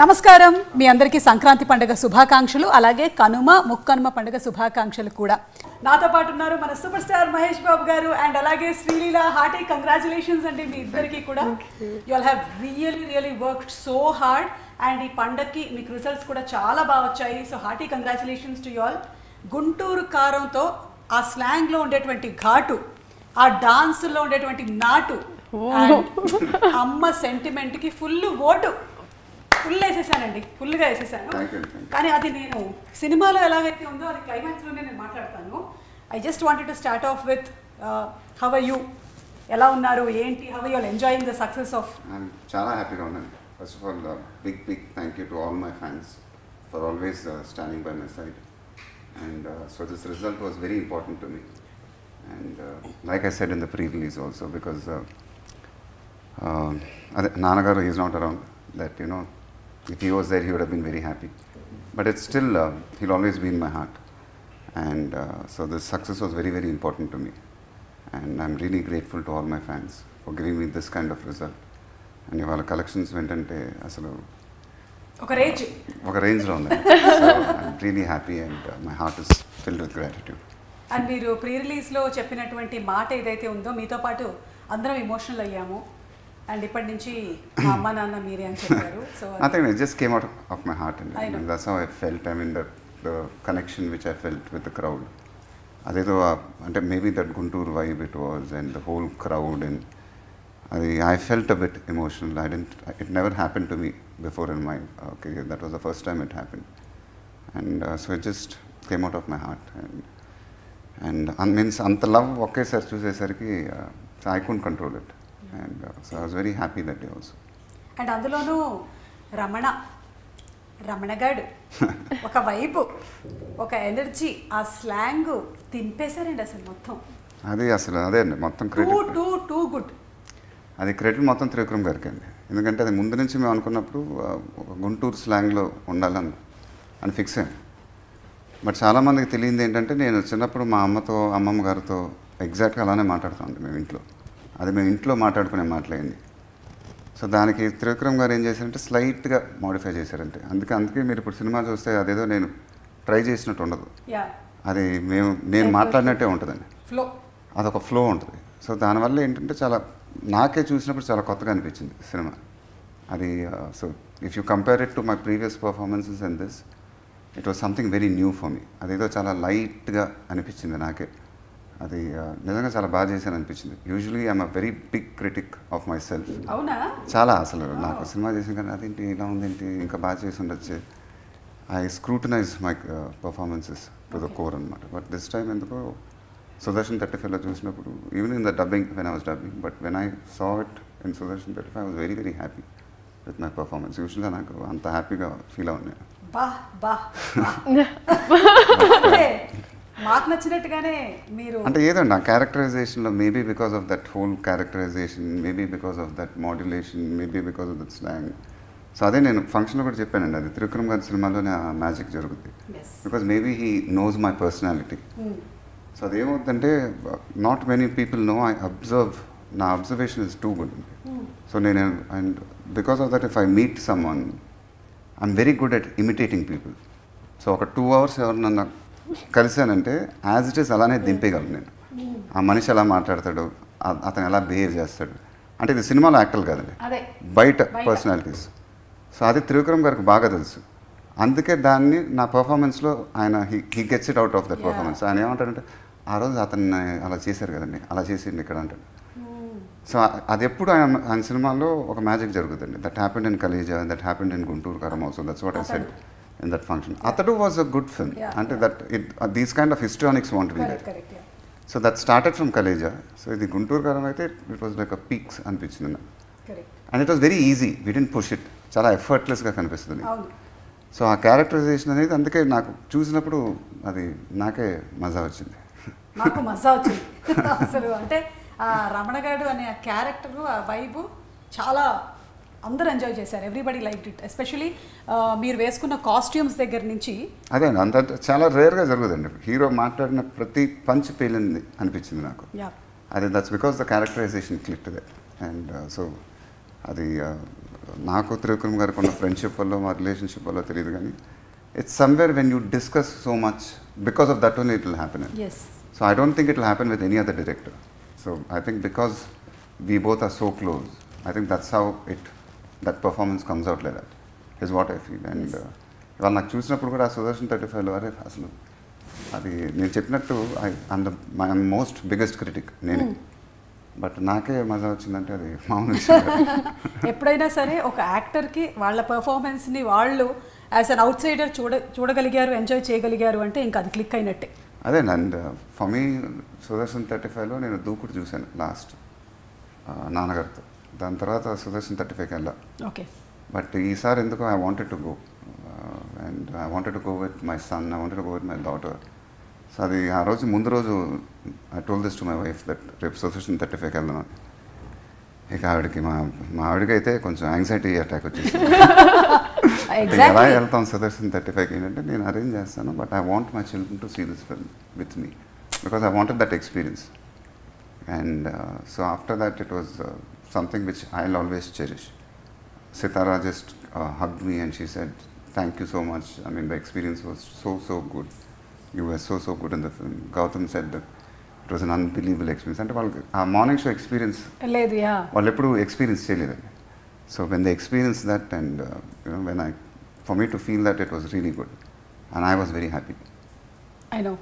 నమస్కారం. మీ అందరికీ సంక్రాంతి పండుగ శుభాకాంక్షలు అలాగే కనుమ ముక్కనుమ పండుగ శుభాకాంక్షలు కూడా. నాతో పాటు ఉన్నారు మన సూపర్ స్టార్ మహేష్ బాబు గారు అండ్ అలాగే శ్రీలీల హార్టీ. కంగ్రాచులేషన్స్ అండి మీ ఇద్దరికి కూడా. You all have really really work so hard and ఈ పండగకి మీకు రిజల్ట్స్ కూడా చాలా బాగా వచ్చాయి. So hearty congratulations to you all Guntur కారంతో ఆ స్లాంగ్లో ఉండేటువంటి ఘాటు ఆ డాన్స్లో ఉండేటువంటి నాటు and అమ్మ సెంటిమెంట్కి ఫుల్ ఓటు. ఫుల్ వేసేసానండి ఫుల్గా వేసేసాను. కానీ అది నేను సినిమాలో ఎలాగైతే ఉందో అది క్లైమాక్స్లోనే నేను మాట్లాడతాను. I just wanted to start off with how you ఎలా ఉన్నారు? ఏంటి? How you enjoying the success of చాలా హ్యాపీగా ఉన్నాను. First of all big big thank you to all my fans for always standing by my side and so this result was very important to me and like I said in the pre release also because అదే నాన్నగారు is not around that you know if he was there he would have been very happy but it's still he'll always been my heart and so this success was very very important to me and I'm really grateful to all my fans for giving me this kind of result and ఇవాళ collections ఏంటంటే అసలు ఒక range ఒక రేంజ్లో ఉంది I'm really happy and my heart is filled with gratitude and మీరు pre రిలీజ్లో చెప్పినటువంటి మాట ఏదైతే ఉందో మీతో పాటు అందరం ఎమోషనల్ అయ్యాము. అండ్ ఇప్పటి నుంచి మా అమ్మ నాన్న మీరే అని చెప్పారు so out of my heart. And, I know. and that's how I felt. I mean, the, the connection which I felt with the crowd. అదేదో అంటే maybe that Guntur vibe it was and the whole crowd and అది I felt a bit emotional I didn't it never happen to me before in my okay that was the first time it happen and so it just came out of my heart and and means అంత love ఒకేసారి చూసేసరికి I could control it and so I was very happy that day also and అందులోనూ రమణ రమణగాడు ఒక వైపు ఒక energy ఆ slang తింపేశారండి అసలు మొత్తం. అది అసలు అదే అండి మొత్తం క్రెడిట్. Too too good. అది క్రెడిట్ మొత్తం త్రివిక్రమ్ గారికి అండి. ఎందుకంటే అది ముందు నుంచి మేము అనుకున్నప్పుడు గుంటూరు స్లాంగ్లో ఉండాలని అని ఫిక్స్ అయ్యాం. బట్ చాలామందికి తెలియంది ఏంటంటే నేను చిన్నప్పుడు మా అమ్మతో అమ్మమ్మ గారితో ఎగ్జాక్ట్గా అలానే మాట్లాడుతామండి మేము ఇంట్లో. అది మేము ఇంట్లో మాట్లాడుకునే మాటలైంది సో దానికి త్రివిక్రమ్ గారు ఏం చేశారంటే స్లైట్గా మోడిఫై చేశారంటే. అందుకే అందుకే మీరు ఇప్పుడు సినిమా చూస్తే అదేదో నేను ట్రై చేసినట్టు ఉండదు. అది మేము నేను మాట్లాడినట్టే ఉంటుందండి. ఫ్లో అదొక ఫ్లో ఉంటుంది. సో దానివల్ల ఏంటంటే చాలా నాకే చూసినప్పుడు చాలా కొత్తగా అనిపించింది సినిమా. అది so if you compare it to my previous performances and this it was something very new for me అదేదో చాలా లైట్గా అనిపించింది నాకే. అది నిజంగా చాలా బాగా చేశాను అనిపించింది. Usually I'm a very big critic of myself అవునా? చాలా అసలు నాకు సినిమా చేసిన కానీ అదేంటి ఇలా ఉందేంటి ఇంకా బాగా చేసి ఉండొచ్చు. I scrutinise my performances to the core అనమాట బట్ దిస్ టైం ఎందుకో సుదర్శన్ థర్టీ ఫైవ్లో చూసినప్పుడు even in the dubbing when I was dubbing but when I saw it in Sudarshan thirty five I was very very happy with my performance యూజువల్గా నాకు అంత హ్యాపీగా feel అవును మాకు నచ్చినట్టుగానే మీరు అంటే ఏదో నా క్యారెక్టరైజేషన్లో maybe because of that whole characterisation maybe because of that modulation maybe because of that slang so అదే నేను ఫంక్షన్లో కూడా చెప్పానండి అది త్రివిక్రమ్ గారి సినిమాలోనే ఆ మ్యాజిక్ జరుగుతుంది because maybe he knows my personality so అదేమవుతుందంటే not many people know I observe నా observation is too good so నేను and because of that if I meet someone I'm very good at imitating people so ఒక two hours ఎవరినన్నా కలిశానంటే as it is అలానే దింపేయగలను నేను. ఆ మనిషి ఎలా మాట్లాడతాడు అతను ఎలా బిహేవ్ చేస్తాడు. అంటే ఇది సినిమాలో యాక్టర్ కాదండి. బయట. పర్సనాలిటీస్ సో అది త్రివిక్రమ్ గారికి బాగా తెలుసు. అందుకే దాన్ని నా పర్ఫార్మెన్స్లో ఆయన he gets it out of that. Performance ఆయన ఏమంటాడంటే ఆ రోజు అతన్ని అలా చేశారు కదండి అలా చేసిండు ఇక్కడ అంటాడు. సో అది ఎప్పుడు ఆయన ఆయన సినిమాలో ఒక మ్యాజిక్ జరుగుతుంది that happened in Khaleja that happened in Guntur Kaaram also that's what I said in that function అతడు వాజ్ అ గుడ్ ఫిల్మ్. అంటే that it these kind of histrionics want be that so that started from Khaleja so ఇది గుంటూరు కారం అయితే it was like a peaks అనిపించింది నాకు. And it was very easy we didn't push it చాలా ఎఫర్ట్లెస్గా కనిపిస్తుంది so ఆ characterisation అనేది అందుకే నాకు చూసినప్పుడు అది నాకే మజా వచ్చింది. నాకు మజా వచ్చింది. అసలు అంటే ఆ రమణగాడు అనే ఆ క్యారెక్టర్ ఆ వైబు చాలా అందరూ ఎంజాయ్ చేశారు. ఎవ్రీబడి లైక్ ఇట్ ఎస్పెషలీ మీరు వేసుకున్న కాస్ట్యూమ్స్ దగ్గర నుంచి అదే అంత చాలా రేర్గా జరుగుతుంది హీరో మాట్లాడిన ప్రతి పంచ్ పేలింది అనిపించింది నాకు. అది that's because the characterisation click and so అది నాకు త్రివిక్రమ్ గారికి ఉన్న ఫ్రెండ్షిప్ వల్ల మా రిలేషన్షిప్ వల్ల తెలియదు కానీ it's somewhere when you discuss so much because of that only it will happen yes So I don't think it will happen with any other director. So I think because we both are so close, I think that's how comes out like that. Is what I feel. And Yes. uh, ఇవాళ నాకు చూసినప్పుడు కూడా ఆ Sudarshan thirty ఫైవ్లో అరే అసలు అది నేను చెప్పినట్టు I and my most biggest critic నేనే బట్ నాకే మజా వచ్చిందంటే అది మామూలు. ఎప్పుడైనా సరే ఒక యాక్టర్కి వాళ్ళ పర్ఫార్మెన్స్ని వాళ్ళు యాజ్ అన్ అవుట్ సైడర్ చూడ చూడగలిగారు ఎంజాయ్ చేయగలిగారు అంటే ఇంకా అది క్లిక్ అయినట్టే అదే and for me Sudarshan thirty ఫైవ్లో నేను దూకుడు చూశాను లాస్ట్ నాన్నగారితో దాని తర్వాత సుదర్శన్ థర్టీ ఫైవ్కి వెళ్ళా. ఓకే. బట్ ఈసారి ఎందుకు I wanted to go and I wanted to go with my son I wanted to go with my daughter so అది ఆ రోజు ముందు రోజు I told this to my wife that రేపు సొసైషన్ థర్టీ ఫైవ్కి వెళ్దాం ఇక ఆవిడకి మా మా ఆవిడకి అయితే కొంచెం యాంగ్జైటీ అటాక్ వచ్చేసి ఎలా వెళ్తాం సుదర్శన్ థర్టీ ఫైవ్కి ఏంటంటే నేను అరేంజ్ చేస్తాను but I want my children to see this film with me because I wanted that experience and so after that it was something which I always cherish Sitara just uh, hugged me and she said, Thank you so much. I mean, the experience was so, so good. You were so, so good in the film. Gautam said that it was an unbelievable experience. అంటే వాళ్ళకి ఆ morning show experience లేదు yeah వాళ్ళు ఎప్పుడు experience చేయలేదండి so when the experience that and you know when I for me to feel that it was really good and I was very happy I know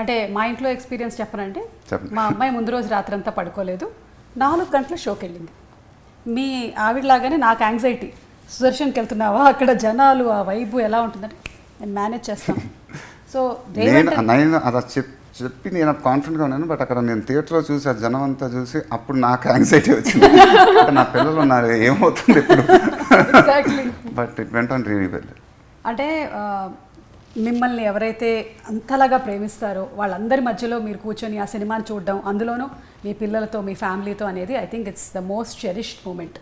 అంటే మా ఇంట్లో experience చెప్పనంటే. మా అమ్మాయి ముందు రోజు రాత్రంతా పడుకోలేదు నాలుగు గంటల షోకి వెళ్ళింది. మీ ఆవిడలాగానే నాకు యాంగ్జైటీ సుదర్శన్కి వెళ్తున్నావా? అక్కడ జనాలు ఆ వైబు ఎలా ఉంటుందంటే నేను మేనేజ్ చేస్తాను. సో నేను చెప్ చెప్పి నేను కాన్ఫిడెంట్గా ఉన్నాను బట్ అక్కడ నేను థియేటర్లో చూసి ఆ జనం అంతా చూసి అప్పుడు నాకు యాంగ్జైటీ వచ్చింది. నా పిల్లలు ఉన్నారు ఏమవుతుంది ఇప్పుడు? But it went on really well అంటే మిమ్మల్ని ఎవరైతే అంతలాగా ప్రేమిస్తారో వాళ్ళందరి మధ్యలో మీరు కూర్చొని ఆ సినిమాని చూడడం అందులోనూ మీ పిల్లలతో మీ ఫ్యామిలీతో అనేది I think it's the most cherished moment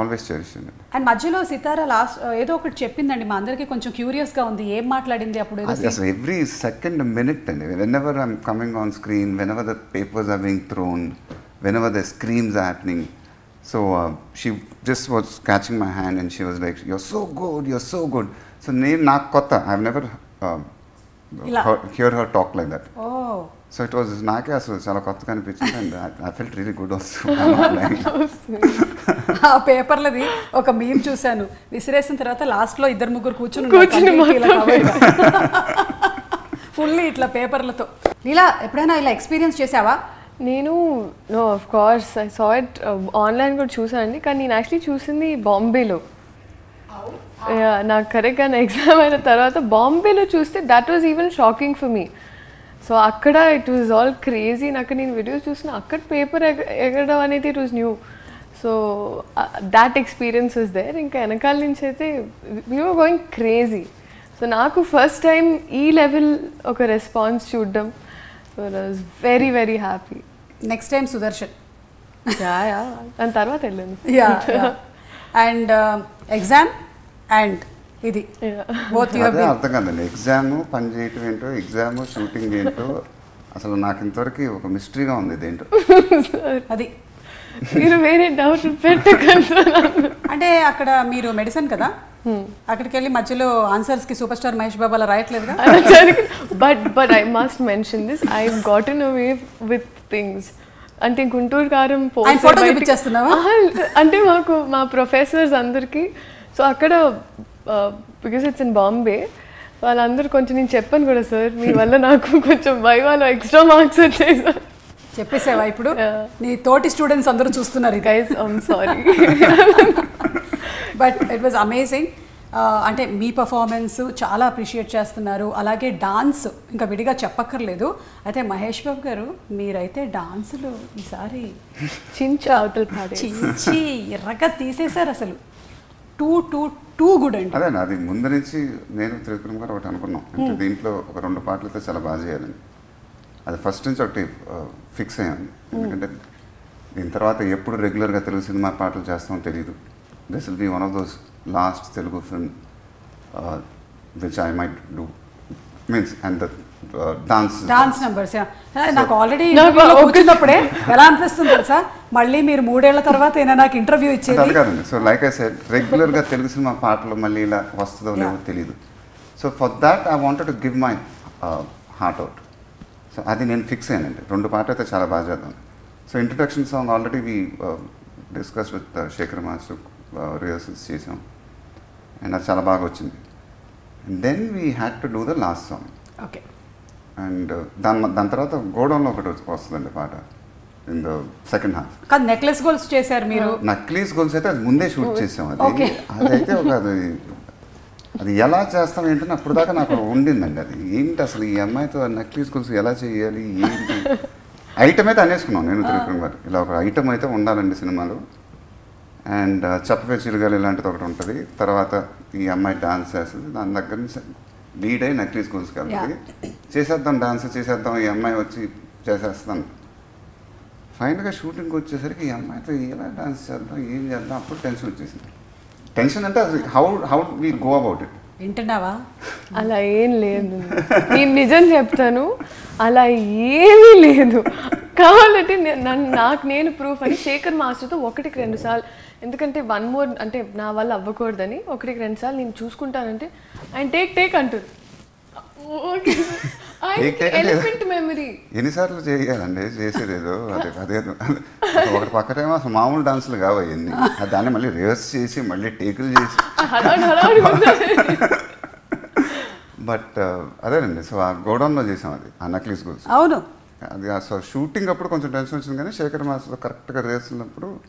always cherish అండి మధ్యలో సితారా లాస్ట్ ఏదో ఒకటి చెప్పిందండి మా అందరికీ కొంచెం క్యూరియస్గా ఉంది ఏం మాట్లాడింది అప్పుడు అసలు ఎవ్రీ సెకండ్ మినిట్ అండి. Whenever I'm coming on screen whenever the papers are being thrown whenever the screams happening so she just was catching my hand and she was like you're so good you're so good so నేను నాకు కొత్త I never. Hear her talk like that oh. So it was నాకే అసలు చాలా కొత్తగా అనిపించింది and I felt really good ఆ పేపర్లది ఒక మీమ్ చూశాను. విసిరేసిన తర్వాత లాస్ట్లో ఇద్దరు ముగ్గురు కూర్చుని కూర్చుని ఫుల్ ఇట్లా పేపర్లతో. లీలా ఎప్పుడైనా ఇలా ఎక్స్పీరియన్స్ చేసావా నేను no of course I saw it online కూడా చూసానండి కానీ నేను యాక్చువల్లీ చూసింది బాంబేలో నాకు కరెక్ట్గా నా ఎగ్జామ్ అయిన తర్వాత బాంబేలో చూస్తే that was even shocking for me so అక్కడ ఇట్ వాజ్ ఆల్ క్రేజీ నాకు నేను వీడియోస్ చూసిన అక్కడ పేపర్ ఎగరడం అనేది it was new so that experience was there ఇంకా వెనకాల నుంచి అయితే వీఆర్ గోయింగ్ క్రేజీ సో నాకు ఫస్ట్ టైం ఈ లెవెల్ ఒక రెస్పాన్స్ చూడడం. So was very very happy next time Sudarshan yeah yeah దాని తర్వాత వెళ్ళాను. యా అండ్ ఎగ్జామ్ అండ్ ఇది. అదే అర్థం కాదండి ఎగ్జామ్ పని చేయటం ఏంటో ఎగ్జామ్ షూటింగ్ ఏంటో అసలు నాకు ఇంతవరకు ఒక మిస్టరీగా ఉంది ఇదేంటో. అది. మీరు వేరే డౌట్ పెట్టకండి. అంటే అక్కడ మీరు మెడిసిన్ కదా? అక్కడికి వెళ్ళి మధ్యలో ఆన్సర్స్కి సూపర్ స్టార్ మహేష్ బాబు అలా రాయట్లేదుగా but but I must mention this I gotten away with things అంటే గుంటూరు కారం అంటే మాకు మా ప్రొఫెసర్స్ అందరికీ సో అక్కడ బికాస్ ఇట్స్ ఇన్ బాంబే వాళ్ళందరూ కొంచెం నేను చెప్పాను కూడా సార్ మీ వల్ల నాకు కొంచెం వైవాలో ఎక్స్ట్రా మార్క్స్ వచ్చాయి సార్ చెప్పేసావా ఇప్పుడు. నీ తోటి స్టూడెంట్స్ అందరూ చూస్తున్నారు guys I'm sorry but it was amazing అంటే మీ పర్ఫార్మెన్స్ చాలా అప్రిషియేట్ చేస్తున్నారు. అలాగే డాన్స్ ఇంకా విడిగా చెప్పక్కర్లేదు. అయితే మహేష్ బాబు గారు మీరైతే డాన్సులు ఈసారి చించు అవతల చించి ఎర్రగా తీసేశారు అసలు. టూ టూ టూ గుడ్ అండి. అదే అది ముందు నుంచి నేను త్రివిక్రమ్ గారు ఒకటి అనుకున్నాం. అంటే దీంట్లో ఒక రెండు పాటలతో చాలా బాగా చేయాలని అది ఫస్ట్ నుంచి ఒకటి ఫిక్స్ అయ్యాను. ఎందుకంటే దీని తర్వాత ఎప్పుడు రెగ్యులర్గా తెలుగు సినిమా పాటలు చేస్తామో తెలియదు this will be one of those last Telugu film which I might do means and the dance dance numbers నాకు ఆల్రెడీ కూర్చున్నప్పుడే ఎలా అనిపిస్తుంది తెలుసా? మళ్ళీ మీరు మూడేళ్ళ తర్వాత అయినా నాకు ఇంటర్వ్యూ ఇచ్చేది. అది కాదండి సో లైక్ ఐ సెడ్ రెగ్యులర్గా తెలుగు సినిమా పాటలు మళ్ళీ ఇలా వస్తుందో లేదో తెలియదు so for that I wanted to give my heart out so అది నేను ఫిక్స్ అయ్యానండి. రెండు పాటలు అయితే చాలా బాగా చేద్దాం. So introduction song already we discuss with Sekhar master rehearsals చేసాం. అండ్ అది చాలా బాగా వచ్చింది. Then we had to do the last song okay and దాని దాని తర్వాత గోడౌన్లో ఒకటి వస్తుందండి పాట. In the second half. Necklace goals చేశారు మీరు. నక్లీస్ గోల్స్ అయితే అది ముందే షూట్ చేసాం అది. అదైతే ఒక అది అది ఎలా చేస్తాం ఏంటని అప్పుడు దాకా నాకు ఉండిందండి అది. ఏంటి అసలు ఈ అమ్మాయితో నక్లీస్ గోల్స్ ఎలా చేయాలి ఏంటి? ఐటమ్ అయితే అనేసుకున్నాం నేను త్రివిక్రమ్ గారు ఇలా ఒక ఐటమ్ అయితే ఉండాలండి సినిమాలో. అండ్ చెప్పవే చిరుగాలి ఇలాంటిది ఒకటి ఉంటుంది. తర్వాత ఈ అమ్మాయి డాన్స్ చేస్తుంది. దాని దగ్గర నుంచి లీడ్ అయ్యి నక్లీస్ వెళ్తుంది చేసేద్దాం డాన్స్ చేసేద్దాం ఈ అమ్మాయి వచ్చి చేసేస్తాను. ఫైనల్గా షూటింగ్కి వచ్చేసరికి ఈ అమ్మాయితో ఎలా డాన్స్ చేద్దాం ఏం చేద్దాం అప్పుడు టెన్షన్ వచ్చేసింది. టెన్షన్ అంటే అసలు how how we go about it వింటున్నావా? అలా ఏం లేదు. నేను నిజం చెప్తాను అలా ఏమీ లేదు. కావాలంటే నన్ను నాకు నేను ప్రూఫ్ అని శేఖర్ మాస్టర్తో ఒకటికి రెండు సార్లు ఎందుకంటే వన్ మోర్ అంటే నా వల్ల అవ్వకూడదని ఒకటికి రెండు సార్లు నేను చూసుకుంటానంటే ఆయన టేక్ టేక్ అంటారు ఓకే ఎన్నిసార్లు చేయాలండి? చేసేది ఏదో. అదే అదే ఒకటి పక్కనేమో అసలు మామూలు డాన్సులు కావు అవన్నీ. అది దాన్ని మళ్ళీ రివర్స్ చేసి మళ్ళీ టేకులు చేసి. బట్ అదేనండి. సో ఆ గోడౌన్లో చేసాం అది. ఆ నక్లీస్ గోల్స్. అవును. అది సో షూటింగ్ అప్పుడు కొంచెం టెన్షన్ వచ్చింది కానీ శేఖర్ మాస్టర్ కరెక్ట్గా రేస్తున్నప్పుడు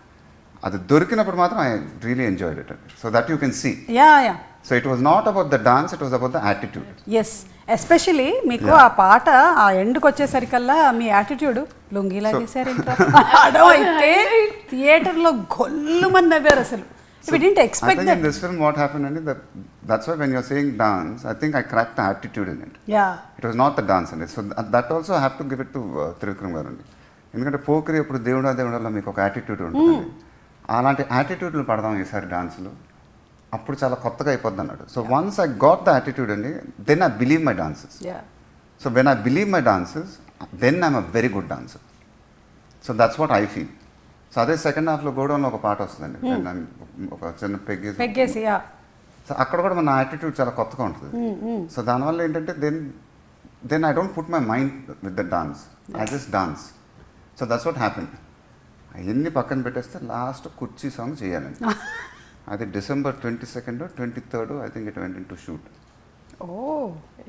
అది దొరికినప్పుడు మాత్రం ఐ రియలీ ఎంజాయ్డ్ ఇట్. అండి so that you can see. Yeah yeah. So it was not about the dance it was about the attitude. Yes especially మీకు ఆ పాట ఆ ఎండ్కి వచ్చేసరికల్లా మీ యాటిట్యూడ్ లుంగి లాగేశారు అడం అయితే థియేటర్లో గొల్లుమని నవ్వారు అసలు we didn't I expect think in that this film, what happened, and that that's why when you're saying dance, I think I cracked the attitude in it. Yeah It was not the dance in it. So that, that also I have to give it to uh, Trivikram గారు అండి ఎందుకంటే పోకరి ఎప్పుడు దేవుడా దేవుడాలో మీకు ఒక attitude ఉంటుంది అలాంటి యాటిట్యూడ్లు పడదాం ఈసారి డాన్స్లో అప్పుడు చాలా కొత్తగా అయిపోద్ది అన్నాడు so once I got the attitude అండి then I believe my dances yeah so when I believe my dances then I'm a very good dancer so that's what I feel so అదే సెకండ్ హాఫ్లో గోడౌన్లో ఒక పాట వస్తుందండి. I'm ఒక చిన్న పెగ్గేసి so అక్కడ కూడా మన యాటిట్యూడ్ చాలా కొత్తగా ఉంటుంది. సో దానివల్ల ఏంటంటే then then I don't put my mind with the dance I just dance so that's what happen అవన్నీ పక్కన పెట్టేస్తే లాస్ట్ కుర్చీ సాంగ్ చేయాలండి. అది December twenty second twenty third I think it went to shoot oh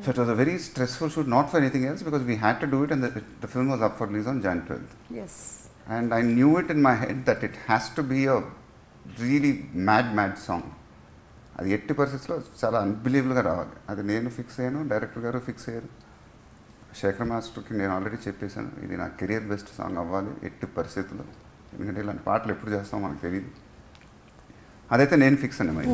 so it was a very stressful shoot not for anything else because we had to do it and the film was up for release on January twelfth yes and I knew it in my head that it has to be a really mad, mad song. అది ఎట్టి పరిస్థితుల్లో చాలా అన్బిలీవబుల్గా రావాలి. అది నేను fix అయ్యాను director గారు fix అయ్యారు. శేఖర్ మాస్టర్కి నేను ఆల్రెడీ చెప్పేశాను ఇది నా కెరియర్ బెస్ట్ సాంగ్ అవ్వాలి ఎట్టి పరిస్థితుల్లో. ఎందుకంటే ఇలాంటి పాటలు ఎప్పుడు చేస్తామో మనకు తెలియదు అదైతే నేను ఫిక్స్ అండి మరి.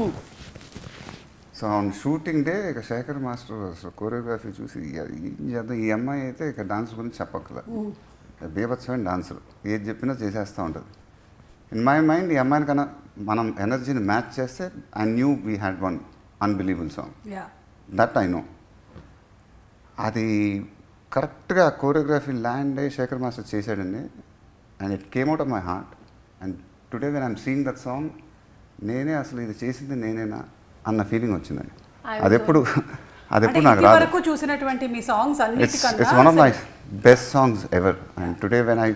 సో ఆన్ షూటింగ్ డే ఇక శేఖర్ మాస్టర్ అసలు కోరియోగ్రఫీ చూసి "ఇక ఏం చేద్దాం? ఈ అమ్మాయి అయితే ఇక డాన్స్ గురించి చెప్పక్కల బీభత్సమైన డాన్సర్ ఏది చెప్పినా చేసేస్తూ ఉంటుంది. ఇన్ మై మైండ్ ఈ అమ్మాయిని కన్నా మనం ఎనర్జీని మ్యాచ్ చేస్తే I knew we had one unbelievable song yeah that I know అది కరెక్ట్గా కోరియోగ్రఫీ ల్యాండ్ అయ్యి శేఖర్ మాస్టర్ చేశాడండి. And it came out of my heart and today when I'm seeing that song నేనే అసలు ఇది చేసింది నేనేనా అన్న ఫీలింగ్ వచ్చిందండి I అది ఎప్పుడు అది అంటే ఎప్పుడు నాకు ఇది రాదు వరకు చూసినటువంటి మీ songs it's, it's one of my అన్నిటికన్నా best songs ever and today when i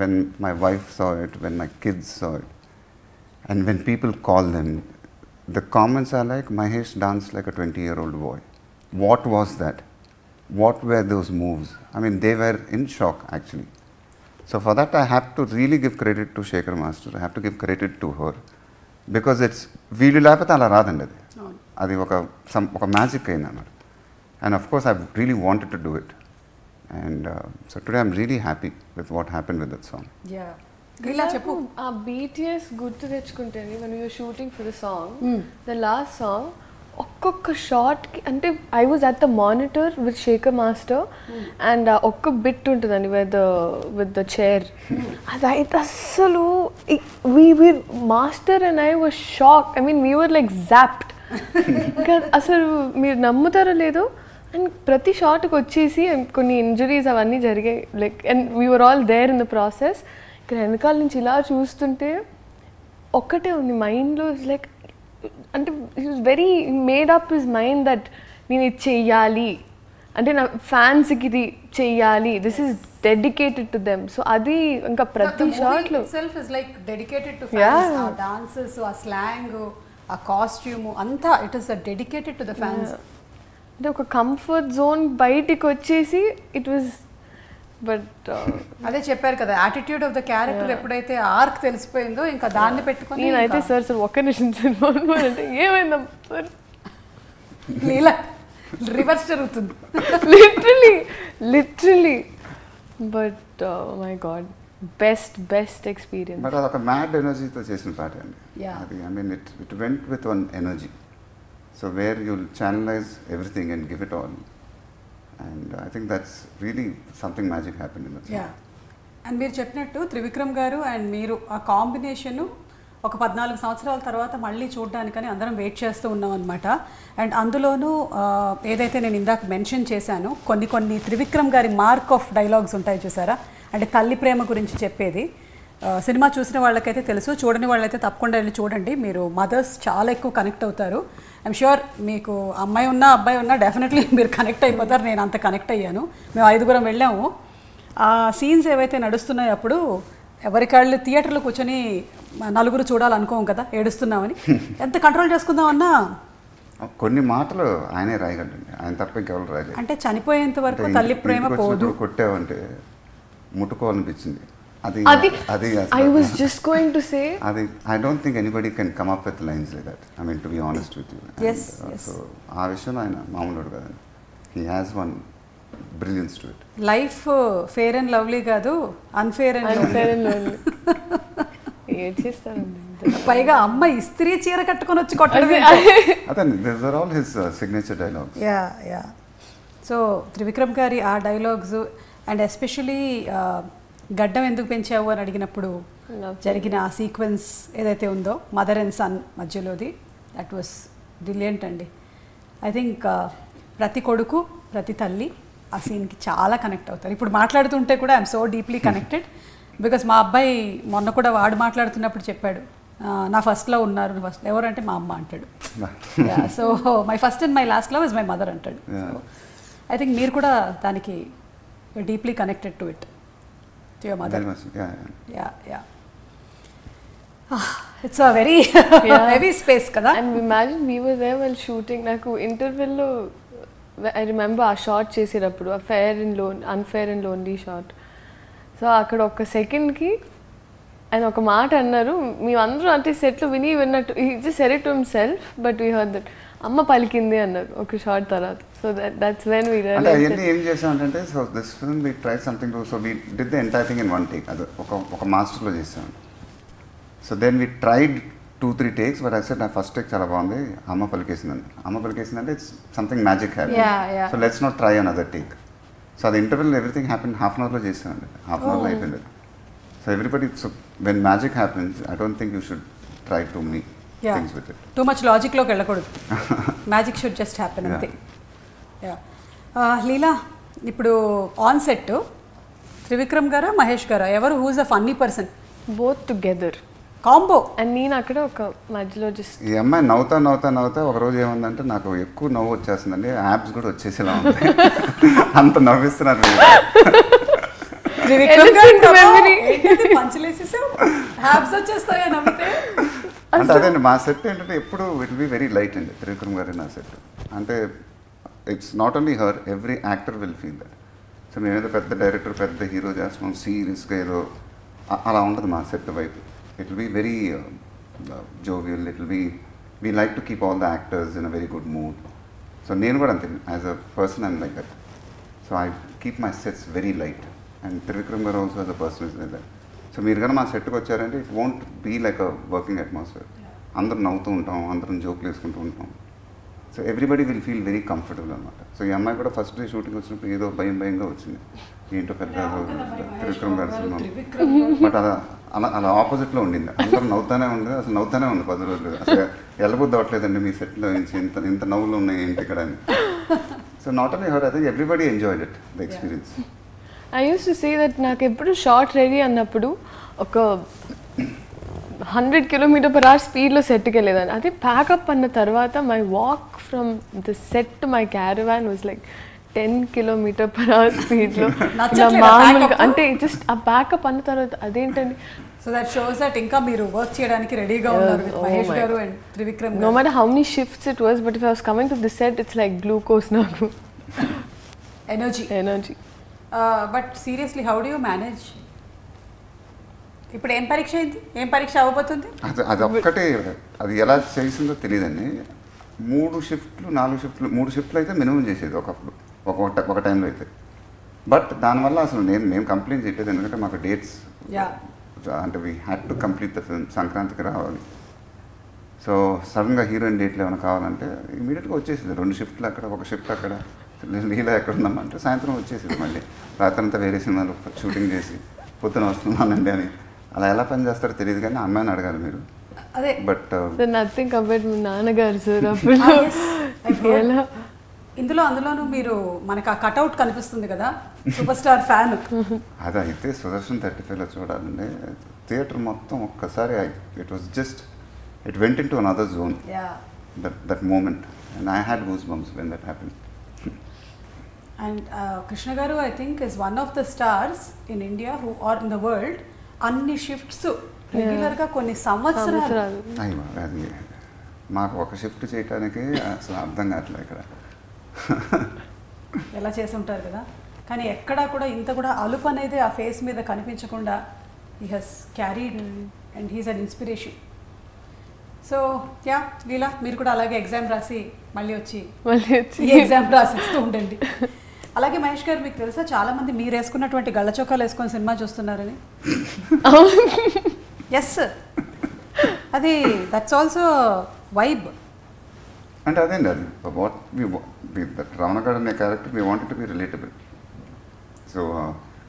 when my wife saw it when my kids saw it and when people call them the comments are like mahesh danced like a 20 year old boy what was that what were those moves i mean they were in shock actually so for that i have to really give credit to shaker master i have to give credit because it's వీళ్ళు లేకపోతే అలా రాదండి అది. అది ఒక some ఒక magic అయింది అన్నమాట. And of course I really wanted to do it and so today I'm really happy with what happen with that song ఇలా చెప్పు. ఆ బీటీఎస్ గుర్తు తెచ్చుకుంటేనే when we were shooting for the song the last song ఒక్కొక్క షార్ట్కి అంటే I was at the monitor with Sekhar master and ఒక్క bit ఉంటుందండి with the with the chair అది అయితే అస్సలు we were master and I was shock I mean we were like zapped అసలు మీరు నమ్ముతారో లేదో అండ్ ప్రతి షాట్కి వచ్చేసి కొన్ని ఇంజరీస్ అవన్నీ జరిగాయి like and we were all there in the process ఇక్కడ వెనకాల నుంచి ఇలా చూస్తుంటే ఒక్కటే ఉంది. మైండ్లో లైక్ అంటే was very made up his mind that నేను ఇది చెయ్యాలి. అంటే నా ఫ్యాన్స్కి ఇది చెయ్యాలి. This is dedicated to them so అది ఇంకా ప్రతి షాట్లో self is like dedicated to. Fans ఆ డాన్సెస్ ఆ స్లాంగ్ ఆ కాస్ట్యూమ్ అంతా it is dedicated to the fans అంటే ఒక కంఫర్ట్ జోన్ బయటికి వచ్చేసి ఇట్ వాజ్ బట్ అదే చెప్పారు కదా యాటిట్యూడ్ ఆఫ్ ద క్యారెక్టర్ ఎప్పుడైతే ఆర్క్ తెలిసిపోయిందో ఇంకా దాన్ని పెట్టుకొని నేనైతే సార్ సార్ ఒక్క నిమిషం సినిమా అంటే ఏమైందా సార్. లీలా రివర్స్ జరుగుతుంది. Literally literally but my god best best experience but అదొక మ్యాడ్ ఎనర్జీతో చేసిన పాట అండి. అది I mean it it went with one energy so where you'll channelize everything and give it all and I think that's really something magic happen in yeah and మీరు చెప్పినట్టు త్రివిక్రమ్ గారు and మీరు ఆ కాంబినేషన్ ఒక పద్నాలుగు సంవత్సరాల తర్వాత మళ్ళీ చూడడానికని అందరం వెయిట్ చేస్తూ ఉన్నాం అనమాట అండ్ అందులోనూ ఏదైతే నేను ఇందాక మెన్షన్ చేశానో కొన్ని కొన్ని త్రివిక్రమ్ గారి మార్క్ ఆఫ్ డైలాగ్స్ ఉంటాయి చూసారా? అంటే తల్లి ప్రేమ గురించి చెప్పేది. సినిమా చూసిన వాళ్ళకైతే తెలుసు చూడని వాళ్ళైతే తప్పకుండా వెళ్ళి చూడండి. మీరు మదర్స్ చాలా ఎక్కువ కనెక్ట్ అవుతారు. ఐమ్ షూర్ మీకు అమ్మాయి ఉన్నా అబ్బాయి ఉన్నా డెఫినెట్లీ మీరు కనెక్ట్ అయిపోతారు. నేను అంత కనెక్ట్ అయ్యాను. మేము ఐదుగురం వెళ్ళాము. ఆ సీన్స్ ఏవైతే నడుస్తున్నాయో అప్పుడు ఎవరి కాళ్ళు థియేటర్లో కూర్చొని నలుగురు చూడాలనుకోం కదా ఏడుస్తున్నామని. ఎంత కంట్రోల్ చేసుకుందామన్నా కొన్ని మాటలు ఆయనే రాయగలండి ఆయన తప్ప ఇంకెవరు రాయలేదు. అంటే చనిపోయేంత వరకు తల్లి ప్రేమ పోదు. కొట్టావంటే ముట్టుకోవాలనిపించింది. అది అది అది I was just going to say అది I don't think anybody can come up with lines like that I mean to be honest with you Yes. So ఆ విషయంలో ఆయన మామూలు కదండి he has one brilliance to it life fair and lovely కాదు unfair and unfair and ఏడ్చేస్తారండి పైగా అమ్మ ఇస్త్రీ చీర కట్టుకొని వచ్చి కొట్టడం అదే this are all his signature dialogues yeah yeah so Trivikram గారి ఆ డైలాగ్స్ అండ్ ఎస్పెషలీ గడ్డం ఎందుకు పెంచావు అని అడిగినప్పుడు. జరిగిన ఆ సీక్వెన్స్ ఏదైతే ఉందో మదర్ అండ్ సన్ మధ్యలోది. దట్ వాస్ బ్రిలియంట్ అండి. ఐ థింక్ ప్రతి కొడుకు ప్రతి తల్లి ఆ సీన్కి చాలా కనెక్ట్ అవుతారు. ఇప్పుడు మాట్లాడుతుంటే కూడా I'm so deeply connected because మా అబ్బాయి మొన్న కూడా వాడు మాట్లాడుతున్నప్పుడు చెప్పాడు "ఆ, నా ఫస్ట్లో ఉన్నారు ఫస్ట్ ఎవరంటే మా అమ్మ అంటాడు. So my first and my last love is my mother అంటాడు. ఐ థింక్ మీరు కూడా దానికి deeply connected to it to your mother very much yeah yeah it's a very Yeah. Heavy space కదా? And imagine we were there well shooting నాకు ఇంటర్వెల్లో I remember ఆ shot చేసేటప్పుడు ఆ fair and lone unfair and lonely shot so అక్కడ ఒక సెకండ్కి ఆయన ఒక మాట అన్నారు. మేమందరూ అంటే సెట్లు విని విన్నట్టు just sorry to him self but we hear that అమ్మ పలికింది అన్నారు ఒక షార్ట్ తర్వాత. So that that's when we అంటే అవన్నీ ఏం చేసామంటే so this film we try something to so we did the entire thing in one take అది ఒక ఒక మాస్టర్లో చేసాం. So then we tried two three takes but I నా ఫస్ట్ టేక్ చాలా బాగుంది అమ్మ పలికేసిందండి అమ్మ పలికేసిందంటే it's something magic happy. So let's not try another take so అది interval everything happen half an అవర్లో చేసామండి. హాఫ్ అన్ అవర్లో అయిపోయింది. So everybody so when magic happens I don't think you should try to me. Things with it too much లాజిక్లోకి వెళ్ళకూడదు. Magic should just happen అంతే. Yeah Leela ఇప్పుడు on set Trivikram గారా మహేష్ గారా? ఎవరు? Who's a funny person both together combo and నేను అక్కడ ఒక మధ్యలో జస్ట్ ఈ అమ్మాయి నవ్వుతా నవ్వుతా నవ్వుతా ఒక రోజు ఏముందంటే నాకు ఎక్కువ నవ్వు వచ్చేస్తుందండి. యాప్స్ కూడా వచ్చేసేలా ఉంది. అంత నవ్విస్తున్నారు. పంచలేసేసావు? హ్యాబ్స్ వచ్చేస్తాయా నవ్వితే? అంటే అదే మా సెట్ ఏంటంటే ఎప్పుడు ఇట్ బి వెరీ లైట్ అండి త్రివిక్రమ్ గారి నా సెట్ అంటే it's not only her every actor will feel that so మేమేదో పెద్ద డైరెక్టర్ పెద్ద హీరో చేస్తున్నాం సీరియస్గా ఏదో అలా ఉండదు మా సెట్ వైపు. It will be very jovial it will be we like to keep all the actors in a very good mood so నేను కూడా అంతే as a person I'm like that so I keep my sets very light and Trivikram garu also as a person is like that so మీరు కానీ మా సెట్కి వచ్చారంటే it won't be like a working atmosphere అందరం నవ్వుతూ ఉంటాం అందరం జోకులు వేసుకుంటూ ఉంటాం. So everybody will feel very comfortable అనమాట సో ఈ అమ్మాయి కూడా ఫస్ట్ డే షూటింగ్ వచ్చినప్పుడు ఏదో భయం భయంగా వచ్చింది. ఏంటో పెద్ద త్రివిక్రమ్ గారి సినిమా బట్ అలా అలా అలా ఆపోజిట్లో ఉండింది. అందరూ నవ్వుతానే ఉంది అసలు నవ్వుతానే ఉంది పది రోజులు. అసలు ఎల్లబుద్ధి అవ్వట్లేదండి మీ సెట్లో నుంచి ఇంత ఇంత నవ్వులు ఉన్నాయి ఏంటి ఇక్కడ అని. So not only her I think everybody enjoyed it the experience I use to say that నాకు ఎప్పుడు షార్ట్ రెడీ అన్నప్పుడు ఒక హండ్రెడ్ కిలోమీటర్ పర్ అవర్ స్పీడ్లో సెట్కి వెళ్ళేదాన్ని. అదే ప్యాకప్ అన్న తర్వాత my walk from the set my caravan was like ten kilometer per hour స్పీడ్లో మామూలుగా? అంటే జస్ట్ ఆ ప్యాకప్ అన్న తర్వాత అదేంటండి? సో దట్ షోస్ దట్ ఇంకా మీరు వర్క్ చేయడానికి రెడీగా ఉన్నారు oh Mahesh garu and Trivikram no matter how many shifts it was but if I was coming to the set it's like glucose నాకు. Energy energy but seriously how do you manage ఇప్పుడు ఏం పరీక్ష అయింది? ఏం పరీక్ష అవ్వబోతుంది? అది అది ఒక్కటే అది ఎలా చేసిందో తెలియదండి. మూడు షిఫ్ట్లు నాలుగు షిఫ్ట్లు మూడు షిఫ్ట్లు అయితే మినిమం చేసేది ఒకప్పుడు ఒక ఒక టైంలో అయితే. బట్ దానివల్ల అసలు నేను మేము కంప్లైంట్ చేయలేదు ఎందుకంటే మాకు డేట్స్ యా. అంటే we had to complete the film సంక్రాంతికి రావాలి. సో సడన్గా హీరోయిన్ డేట్లు ఏమైనా కావాలంటే ఇమీడియట్గా వచ్చేసింది. రెండు షిఫ్ట్లు అక్కడ ఒక షిఫ్ట్ అక్కడ. లీలా ఎక్కడ ఉందామంటే సాయంత్రం వచ్చేసింది మళ్ళీ. రాత్రంతా వేరే సినిమాలు షూటింగ్ చేసి పొద్దున వస్తున్నానండి అని. అలా ఎలా పని చేస్తారో తెలియదు కానీ అమ్మాయిని అడగాలి మీరు. అదే. బట్ నథింగ్ కంపేర్ మీ నాన్నగారు సార్ అప్పుడు Ah. ఎలా? ఇందులో అందులోనూ మీరు మనకు ఆ కటౌట్ కనిపిస్తుంది కదా సూపర్ స్టార్ ఫ్యాన్ అది అయితే సుదర్శన్ థర్టీ ఫైవ్లో చూడాలండి. థియేటర్ మొత్తం ఒక్కసారి it was just it went into another zone yeah that that moment and I had goose bumps when that happen and Krishna garu I think is one of the stars in India who are in the world అన్ని shifts రెగ్యులర్గా కొన్ని సంవత్సరాలు. మాకు ఒక shift చేయడానికి అసలు అర్థం కావట్లేదు ఇక్కడ. ఎలా చేసి ఉంటారు కదా. కానీ ఎక్కడా కూడా ఇంత కూడా అలుపు అనేది ఆ ఫేస్ మీద కనిపించకుండా he has carried and he's an inspiration so yeah Leela మీరు కూడా అలాగే ఎగ్జామ్ రాసి మళ్ళీ వచ్చి మళ్ళీ వచ్చి ఈ ఎగ్జామ్ రాసిస్తూ ఉండండి. అలాగే మహేష్ గారు మీకు తెలుసా చాలా మంది మీరు వేసుకున్నటువంటి గళ్ళ చొక్కాలు వేసుకొని సినిమా చూస్తున్నారని? ఎస్ అది దట్స్ ఆల్సో వైబ్ అంటే అదేండి అది వాట్ వి దట్ రమణగాడ్ అనే character we wanted to be relatable so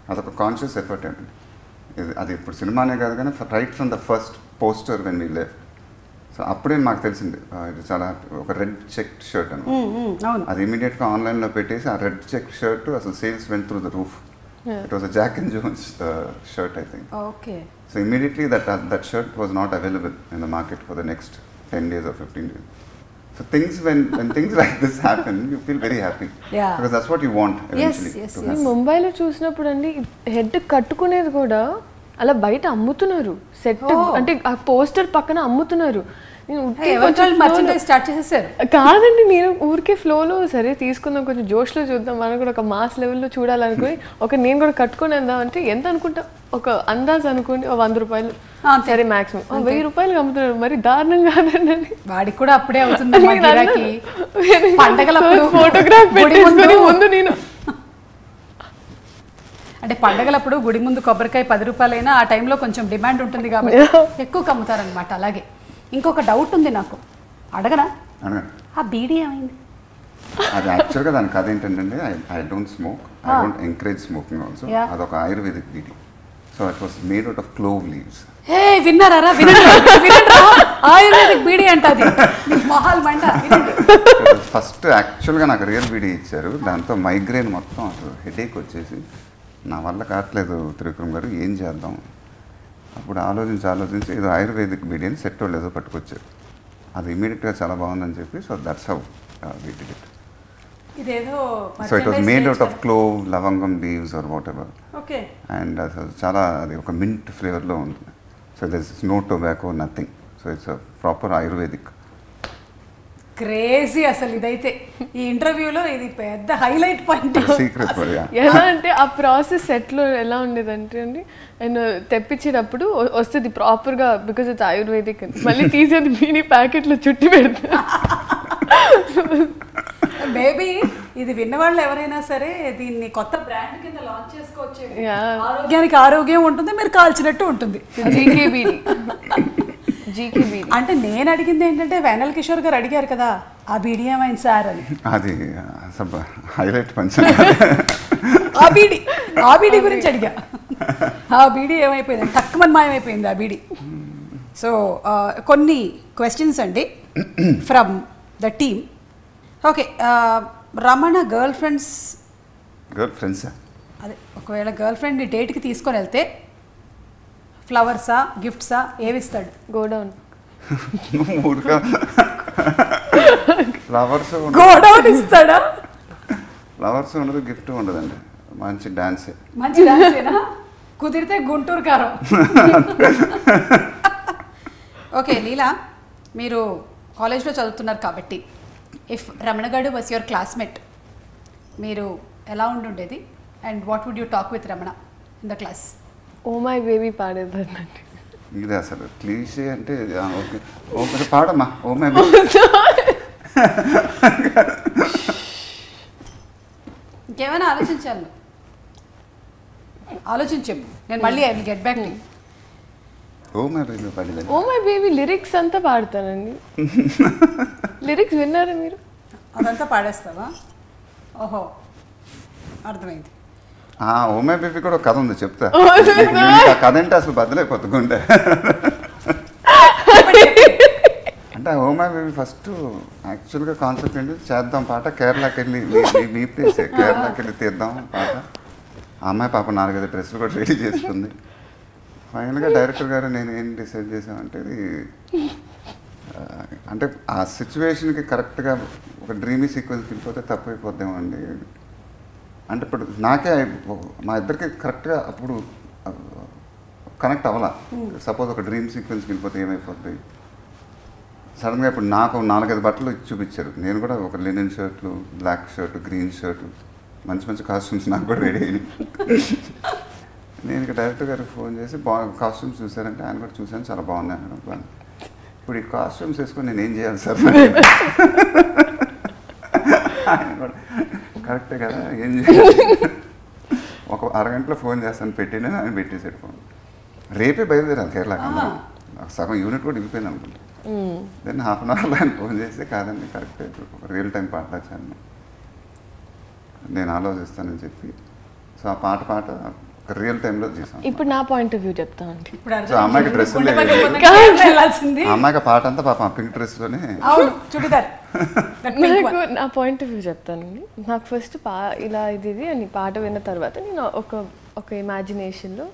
అదొక కాన్షియస్ ఎఫర్ట్ అండి. ఇది అది ఇప్పుడు సినిమానే కాదు కానీ right from the first poster when we left so అప్పుడే మాకు తెలిసింది. ఇది చాలా ఒక రెడ్ చెక్ షర్ట్ అని. అది ఇమీడియట్గా ఆన్లైన్లో పెట్టేసి ఆ రెడ్ చెక్ షర్ట్ అసలు sales went through the roof it was Jack and Jones shirt I think okay so immediately that that shirt was not available in the market for the next ten days or fifteen days so things when when things like this happen you feel very happy because that's what you want eventually ముంబైలో చూసినప్పుడు అండి head కట్టుకునేది కూడా అలా బయట అమ్ముతున్నారు. Set అంటే ఆ poster పక్కన అమ్ముతున్నారు. కాదండి నేను ఊరికే ఫ్లోలో సరే తీసుకుందాం కొంచెం జోష్లో చూద్దాం మనం కూడా ఒక మాస్ లెవెల్లో చూడాలనుకుని ఒక నేను కూడా కట్టుకొని వెళ్దాం అంటే ఎంత అనుకుంటా? ఒక అందాజ్ అనుకోండి ఒక వంద రూపాయలు. సరే మాక్సిమం వెయ్యి రూపాయలు అమ్ముతున్నారు మరి దారుణం కాదండి. వాడికి కూడా అప్పుడే అవుతుంది పండగలప్పుడు ఫోటోగ్రాఫ్ ముందు నేను అంటే పండగలప్పుడు గుడి ముందు కొబ్బరికాయ పది రూపాయలైనా ఆ టైంలో కొంచెం డిమాండ్ ఉంటుంది కాబట్టి ఎక్కువ కమ్ముతారనమాట అలాగే. ఇంకొక డౌట్ ఉంది నాకు. అడగనా. ఆ బీడీ ఏమైంది? అది యాక్చువల్గా దాని కథ ఏంటంటే I don't smoke I. Don't encourage smoking also. అదొక ayurvedic beedi. So it was made out of clove leaves ఏ విన్నారా వినండి. ఆయుర్వేదిక్ బీడీ అంటది మొహాల్ మంట. ఫస్ట్ యాక్చువల్గా నాకు రియల్ బీడీ ఇచ్చారు. దాంతో మైగ్రేన్ మొత్తం అసలు హెడేక్ వచ్చేసి నా వల్ల కావట్లేదు త్రివిక్రమ్ గారు. ఏం చేద్దాం? అప్పుడు ఆలోచించి ఆలోచించి ఏదో ఆయుర్వేదిక్ బీడీ అని సెట్ వాళ్ళు ఏదో పట్టుకొచ్చారు. అది ఇమీడియట్గా చాలా బాగుందని చెప్పి సో దట్స్ హౌ వీటి ఇట్ ఇదేదో so it was made out of clove లవంగం leaves or whatever okay and చాలా అది ఒక మింట్ ఫ్లేవర్లో ఉంటుంది so this no tobacco nothing so it's proper ayurvedic crazy అసలు ఇదైతే. ఈ ఇంటర్వ్యూలో ఇది పెద్ద హైలైట్ పాయింట్. సీక్రెట్ ఎలా అంటే ఆ ప్రాసెస్ సెట్లో ఎలా ఉండేదంటే అండి ఆయన తెప్పించేటప్పుడు వస్తుంది ప్రాపర్గా బికాజ్ ఇట్స్ ఆయుర్వేదిక్ అని. మళ్ళీ తీసేది మీని ప్యాకెట్లో చుట్టి పెడతా. మేబీ ఇది విన్నవాళ్ళు ఎవరైనా సరే దీన్ని కొత్త బ్రాండ్ కింద లాంచ్ చేసుకోవచ్చు. ఆరోగ్యానికి ఆరోగ్యం ఉంటుంది మీరు కాల్చినట్టు ఉంటుంది. అంటే నేను అడిగింది ఏంటంటే వేనల్ కిషోర్ గారు అడిగారు కదా ఆ బీడీ ఏమైంది సార్ అని. అది హైలైట్ పంచం ఆ బీడీ ఆ బీడీ గురించి అడిగా. ఆ బీడీ ఏమైపోయింది? తక్కువ మాయమైపోయింది ఆ బీడీ సో కొన్ని క్వశ్చన్స్ అండి from the team okay Ramana girlfriends girlfriends అదే ఒకవేళ గర్ల్ ఫ్రెండ్ని డేట్కి తీసుకొని వెళ్తే ఫ్లవర్సా గిఫ్ట్సా ఏవిస్తాడు? గోడౌన్. ఊరిక. ఫ్లవర్స్ గోడౌన్ ఇస్తాడా? ఫ్లవర్స్ ఉండదు గిఫ్ట్ ఉండదండి. మంచి డాన్సే. మంచి డాన్సేనా? కుదిరితే గుంటూరు కారం. ఓకే లీలా మీరు కాలేజ్లో చదువుతున్నారు కాబట్టి ఇఫ్ రమణగాడు వాస్ యువర్ క్లాస్మేట్ మీరు ఎలా ఉండుండేది? And what would you talk with Ramana in the class oh my baby పాడేదండి ఇది అసలు క్లీషే అంటే ఓకే. ఓకే పాడమ్మా. ఓ మే ఇంకేమైనా ఆలోచించాను నువ్వు? ఆలోచించు నేను మళ్ళీ I will get back my baby oh my baby lyrics అంతా పాడతానండి లిరిక్స్ విన్నారా మీరు? అదంతా పాడేస్తావా? ఓహో అర్థమైంది. ఆ ఓ మే బేబీ కూడా ఒక కథ ఉంది చెప్తా. ఆ కథ అంటే అసలు బద్దలైపోతుండే? అంటే ఆ ఓ మై బేబీ ఫస్ట్ యాక్చువల్గా కాన్సెప్ట్ ఏంటి? చేద్దాం పాట కేరళకి వెళ్ళి మీ- ప్లేసే కేరళకి వెళ్ళి తీద్దాం పాట. ఆ అమ్మాయి పాప నాలుగైదు డ్రెస్సులు కూడా రెడీ చేసుకుంది. ఫైనల్గా డైరెక్టర్ గారు నేను ఏం డిసైడ్ చేసామంటే ఇది అంటే ఆ సిచ్యువేషన్కి కరెక్ట్గా ఒక డ్రీమీ సీక్వెన్స్కి వెళ్ళిపోతే తప్పు అయిపోద్దాం అండి. అంటే ఇప్పుడు నాకే మా ఇద్దరికి కరెక్ట్గా అప్పుడు కనెక్ట్ అవ్వాల? సపోజ్ ఒక డ్రీమ్ సీక్వెన్స్కి వెళ్ళిపోతే ఏమైపోద్ది? సడన్గా ఇప్పుడు నాకు నాలుగైదు బట్టలు చూపించారు. నేను కూడా ఒక లినెన్ షర్ట్లు బ్లాక్ షర్ట్ గ్రీన్ షర్ట్ మంచి మంచి కాస్ట్యూమ్స్ నాకు కూడా రెడీ అయినాయి. నేను ఇక డైరెక్టర్ గారికి ఫోన్ చేసి బా కాస్ట్యూమ్స్ చూసారంటే ఆయన కూడా చూశాను చాలా బాగున్నాయి బాగుంది. ఇప్పుడు ఈ కాస్ట్యూమ్స్ వేసుకొని నేను ఏం చేయాలి సార్? ఆయన కూడా కరెక్టే కదా ఏం చేయాలి? ఒక అరగంటలో ఫోన్ చేస్తాను పెట్టిన ఆయన పెట్టేసాడు ఫోన్. రేపే బయలుదేరాలి. నాకు సగం యూనిట్ కూడా వెళ్ళిపోయింది అనుకుంటా. దెన్ హాఫ్ అన్ అవర్లో ఆయన ఫోన్ చేసి కాదండి కరెక్ట్ ఒక రియల్ టైం పాట వచ్చాను. నేను ఆలోచిస్తానని చెప్పి. సో ఆ పాట పాట రియల్ టైంలో చేశాను ఇప్పుడు నా పాయింట్ ఆఫ్ వ్యూ చెప్తా అండి. ఇప్పుడు సో అమ్మాయికి డ్రెస్ అమ్మాయికి పాట అంతా పాప పింక్ pink one. నాకు నా పాయింట్ ఆఫ్ వ్యూ చెప్తానండి. నాకు ఫస్ట్ పా ఇలా ఇది ఇది అని పాట విన్న తర్వాత నేను ఒక ఒక ఇమాజినేషన్లో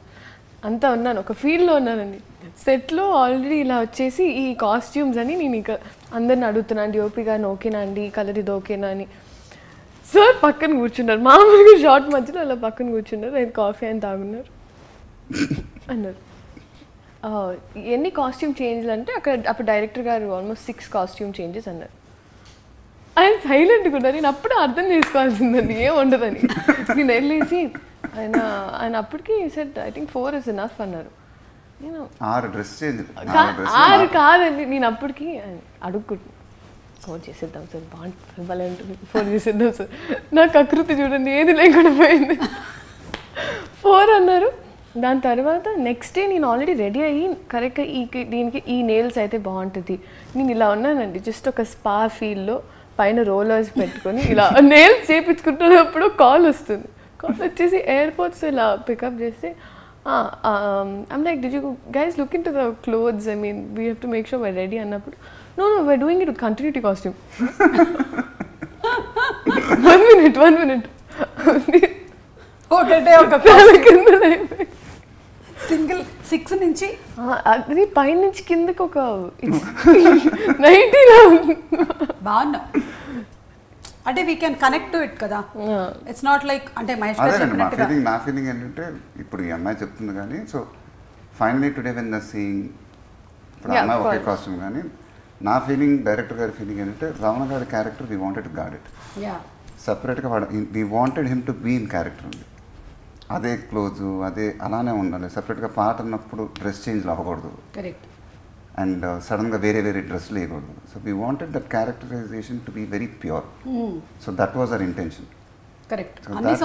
అంతా ఉన్నాను. ఒక ఫీల్డ్లో ఉన్నానండి. సెట్లో ఆల్రెడీ ఇలా వచ్చేసి ఈ కాస్ట్యూమ్స్ అని నేను ఇక అందరిని అడుగుతున్నాను. డిఓపి గారిని ఓకేనా అండి? కలర్ ఇది ఓకేనా అని. సార్ పక్కన కూర్చున్నారు. మామూలుగా షార్ట్ మధ్యలో అలా పక్కన కూర్చున్నారు. నేను కాఫీ అని తాగున్నారు. అన్నారు. ఎన్ని కాస్ట్యూమ్ చేంజ్లు అంటే అక్కడ అప్పుడు డైరెక్టర్ గారు ఆల్మోస్ట్ సిక్స్ కాస్ట్యూమ్ చేంజెస్ అన్నారు. ఆయన సైలెంట్గా ఉన్నారు. నేను అప్పుడు అర్థం చేసుకోవాల్సిందండి. ఏం ఉండదని. నేను వెళ్ళేసి ఆయన ఆయన అప్పటికి set I think four is enough అన్నారు. నేను ఆరు డ్రెస్ చేంజ్. ఆరు కాదండి. నేను అప్పటికి అడుక్కుంటు ఫోన్ చేసేద్దాం సార్ బాగుంటుంది భలే ఫోన్ చేసేద్దాం సార్. నాకు ఆకృతి చూడండి ఏది లేకుండా పోయింది. ఫోర్ అన్నారు. దాని తర్వాత నెక్స్ట్ డే నేను ఆల్రెడీ రెడీ అయ్యి కరెక్ట్గా ఈ దీనికి ఈ నెయిల్స్ అయితే బాగుంటుంది. నేను ఇలా ఉన్నానండి జస్ట్ ఒక స్పా ఫీల్లో పైన రోలర్స్ పెట్టుకొని ఇలా నెయిల్స్ చేపించుకుంటున్నప్పుడు కాల్ వస్తుంది. కాల్ వచ్చేసి ఎయిర్పోర్ట్స్ ఇలా పికప్ చేస్తే I'm like did you guys look in to the clothes I mean we have to make sure why ready అన్నప్పుడు no no why doing it with continuity costume one minute one minute ఒకటే ఒక single six నుంచి? అది పైనుంచి కిందకి ఒక ninety బాగున్నావు అంటే we can connect to it కదా. ఇట్స్ నాట్ లైక్ అంటే మహేష్ గారు చెప్పినట్టుగా. ఫీలింగ్ నా ఫీలింగ్ ఏంటంటే ఇప్పుడు ఈ అమ్మాయి చెప్తుంది కానీ so finally today when the seeing ఇప్పుడు అమ్మాయి ఒకే. కాస్ట్యూమ్ కానీ నా ఫీలింగ్ డైరెక్టర్ గారి ఫీలింగ్ ఏంటంటే రావణ గారి character we wanted got it yeah సపరేట్గా వాడు we wanted him to be in character ఉంది అదే క్లోజు అదే అలానే ఉండాలి. సపరేట్గా పాట అన్నప్పుడు డ్రెస్ చేంజ్లు అవ్వకూడదు. కరెక్ట్ అండ్ సడన్గా వేరే వేరే డ్రెస్సులు వేయకూడదు. So we wanted that characterization to be very pure so that was our intention అన్ని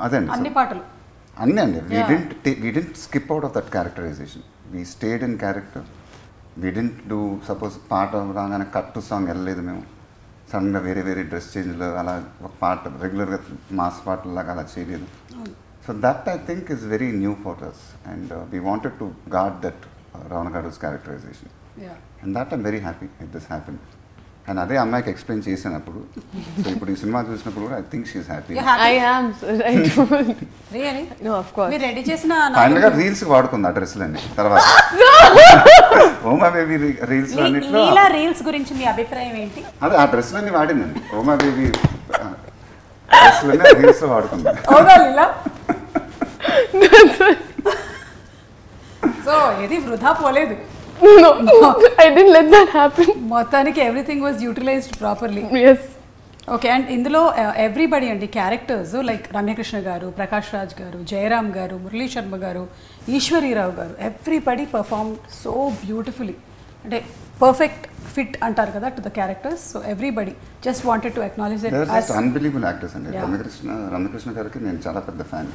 అదండి అన్ని so- పాటలు. అన్నీ అండి. We Yeah. Didn't we didn't skip out of that characterization we stayed in character we didn't do suppose పాట రాగానే కట్టు song వెళ్ళలేదు మేము. సడన్గా వేరే వేరే డ్రెస్ చేంజ్లు అలా ఒక పాట రెగ్యులర్గా మాస్ పాటలాగా అలా చేయలేదు. So that I think is very new for us and we wanted to got that Ravana గారుస్ characterization and that I'm very happy it this happen and అదే అమ్మాయికి ఎక్స్ప్లెయిన్ చేసినప్పుడు సో ఇప్పుడు ఈ సినిమా చూసినప్పుడు కూడా I think she's happy. Really. మీరు ready చేసిన నా- ఫైనల్గా రీల్స్ వాడుకుంది ఆ డ్రెస్లన్నీ తర్వాత. ఓమా బేబీ రీల్స్ అన్నిట్లో లీలా రీల్స్ గురించి మీ అభిప్రాయం ఏంటి? అదే ఆ డ్రెస్లన్నీ వాడిందండి. ఓమా బేబీ డ్రెస్లన్నీ రీల్స్లో వాడుకుంది అవునా లీలా? సో ఇది వృధా పోలేదు. No, I didn't let that happen. మొత్తానికి everything was utilized properly Yes. Okay and ఇందులో ఎవ్రీబడి అండి క్యారెక్టర్స్ లైక్ రమ్యకృష్ణ గారు ప్రకాష్ రాజ్ గారు జయరామ్ గారు Murali Sharma garu Eswari Rao garu everybody perform so beautifully అంటే పర్ఫెక్ట్ ఫిట్ అంటారు కదా to the characters so everybody just wanted to acknowledge it unbelievable actors అండి. రమ్యకృష్ణ రమ్యకృష్ణ గారికి నేను చాలా పెద్ద ఫ్యాన్.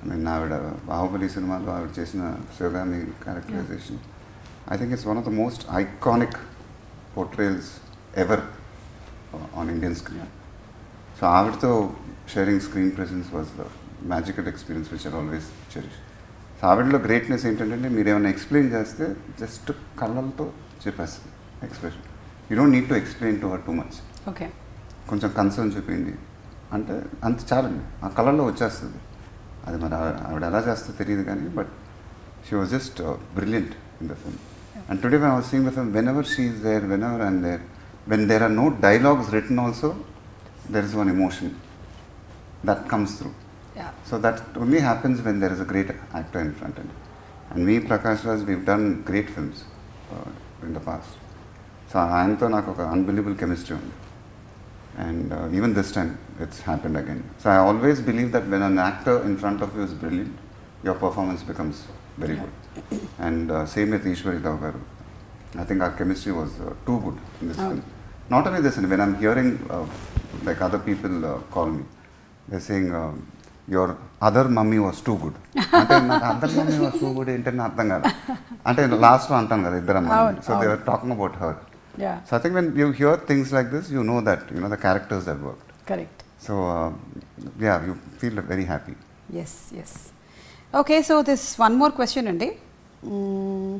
ఐ మీన్ ఆవిడ బాహుబలి సినిమాలో ఆవిడ చేసిన Sivagami characterization I think it's one of the most iconic portrayals ever on Indian screen so ఆవిడతో sharing screen presence was the magical experience which are always cherish ఆవిడలో greatness ఏంటంటే మీరు ఏమైనా explain చేస్తే just కళ్ళతో చెప్పేస్తుంది expression you don't need to explain to her too much okay కొంచెం concern చూపిండి అంటే అంత చాలండి. ఆ కళల్లో వచ్చేస్తుంది. అది మరి ఆవిడ ఎలా చేస్తుందో తెలియదు కానీ but she was just brilliant in the film and today I was seeing the film whenever she is there whenever and there when there are no dialogues return also there is one emotion that comes through yeah So that only happens when there is a great actor in front end. And me, Prakash Raj, we've done great films uh, in the past. So ఆయనతో నాకు ఒక unbelievable chemistry ఉంది and even this time it's happened again so I always believe that when an actor in front of you is brilliant your performance becomes very good and same with Eswari Rao garu I think ఆ chemistry was too good in this film not only this when I'm hearing like other people call me they saying your other mummy was too good అంటే నాకు other mummy was too good ఏంటని అర్థం కాదు. అంటే లాస్ట్లో అంటాను కదా ఇద్దరు అమ్మాయి so they. Are talking about her so I think when you hear things like this you know that you know the characters that work correct so yeah you feel very happy yes yes okay so this one more question అండి. Hmm.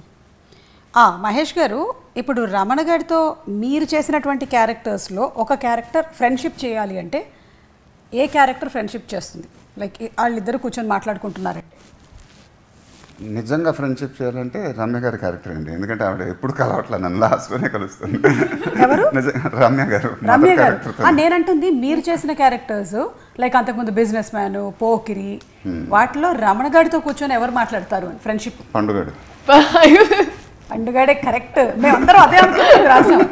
ఆ, మహేష్ గారు ఇప్పుడు రమణ గారితో మీరు చేసినటువంటి క్యారెక్టర్స్లో ఒక character friendship చేయాలి అంటే ఏ క్యారెక్టర్ ఫ్రెండ్షిప్ చేస్తుంది? లైక్ వాళ్ళిద్దరు కూర్చొని మాట్లాడుకుంటున్నారంటే నిజంగా ఫ్రెండ్షిప్ చేయాలంటే రమ్య గారి క్యారెక్టర్ అండి. ఎందుకంటే ఆవిడ ఎప్పుడు కలవట్లే నన్ను లాస్ట్లోనే కలుస్తుంది. ఎవరు? రమ్య గారు రమ్య గారు. నేనంటుంది మీరు చేసిన క్యారెక్టర్స్ లైక్ అంతకుముందు బిజినెస్ మ్యాన్ పోకిరి వాటిలో రమణ గారితో కూర్చొని ఎవరు మాట్లాడతారు అని ఫ్రెండ్షిప్ పండుగడు. పండుగాడే కరెక్ట్. మేమందరం అదే అనుకున్నాం రాసాం.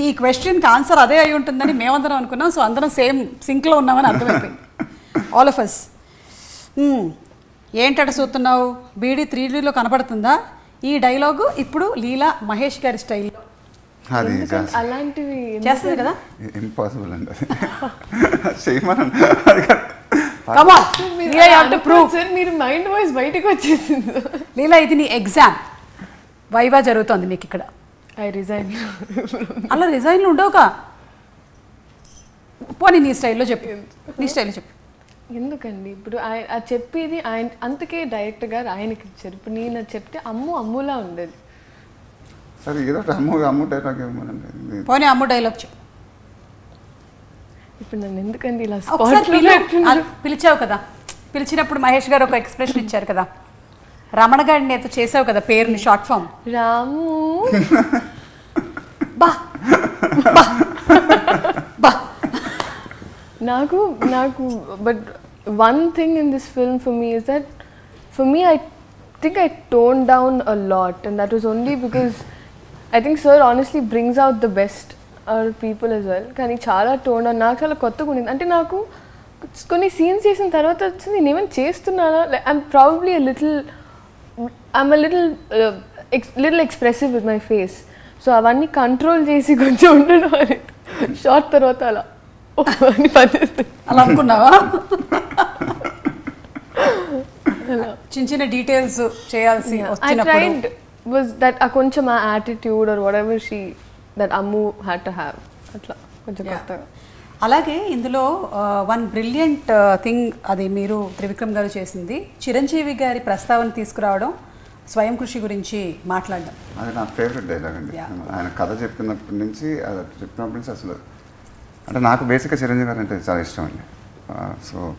ఈ క్వశ్చన్కి ఆన్సర్ అదే అయి ఉంటుందని మేమందరం అనుకున్నాం. సో అందరం సేమ్ సింక్లో ఉన్నామని అర్థమైపోయింది. ఆల్ ఆఫ్ అస్ ఏంటట చూస్తున్నావు? బీడీ త్రీ డీలో కనపడుతుందా? ఈ డైలాగు ఇప్పుడు లీలా మహేష్ గారి స్టైల్లో. అది ఎందుకంటే అలాంటివి చేస్తుంది కదా? ఇంపాసిబుల్ అండి అది. మీరు మైండ్ వాయిస్ బయటకు వచ్చేసింది. లీలా ఇది నీ ఎగ్జామ్ వైవా జరుగుతోంది మీకు ఇక్కడ. ఐ రిజైన్ అలా రిజైన్లు ఉండవుగా. పోనీ నీ స్టైల్లో చెప్పు. నీ స్టైల్లో చెప్పు. ఎందుకండి? ఇప్పుడు ఆయన అది చెప్పేది ఆయన అంతకే డైరెక్టర్ గారు ఆయనకి ఇచ్చారు. ఇప్పుడు నేను అది చెప్తే అమ్ము అమ్ములా ఉండేది. సరే ఏదో అమ్ము అమ్ము డైలాగ్ ఇవ్వమనండి పోనీ అమ్ము డైలాగ్ చెప్పు. ఇప్పుడు నన్ను ఎందుకండి ఇలా పిలిచావు కదా. పిలిచినప్పుడు మహేష్ గారు ఒక ఎక్స్ప్రెషన్ ఇచ్చారు కదా. రమణ గారిని నేతో చేసావు కదా పేరుని షార్ట్ ఫామ్ రాము. బా. బా. నాకు నాకు but one thing in this film for me is that for me I think I tone down a lot and that was only because I think sir honestly brings out the best our people as well కానీ చాలా tone down నాకు చాలా కొత్తగా ఉండింది. అంటే నాకు కొన్ని scenes చేసిన తర్వాత వచ్చింది. నేను ఏమైనా చేస్తున్నానా? I'm probably little I'm a little little expressive with my face so అవన్నీ కంట్రోల్ చేసి కొంచెం ఉండడం అని షార్ట్ తర్వాత అలా. అలా అనుకున్నావా? చిన్న చిన్న డీటెయిల్స్ చేయాల్సి వచ్చినప్పుడు. tried was that a కొంచెం ఆ attitude or whatever she that Ammu had to have. అట్లా. కొంచెం. కొత్తగా. అలాగే ఇందులో వన్ బ్రిలియంట్ థింగ్ అది మీరు త్రివిక్రమ్ గారు చేసింది. చిరంజీవి గారి ప్రస్తావన తీసుకురావడం స్వయం కృషి గురించి మాట్లాడడం. అది నా ఫేవరెట్ డైలాగ్ అండి. ఆయన కథ చెప్పినప్పటి నుంచి అది చెప్పినప్పటి నుంచి అసలు అంటే నాకు బేసిక్గా చిరంజీవి గారు అంటే చాలా ఇష్టం అండి. సో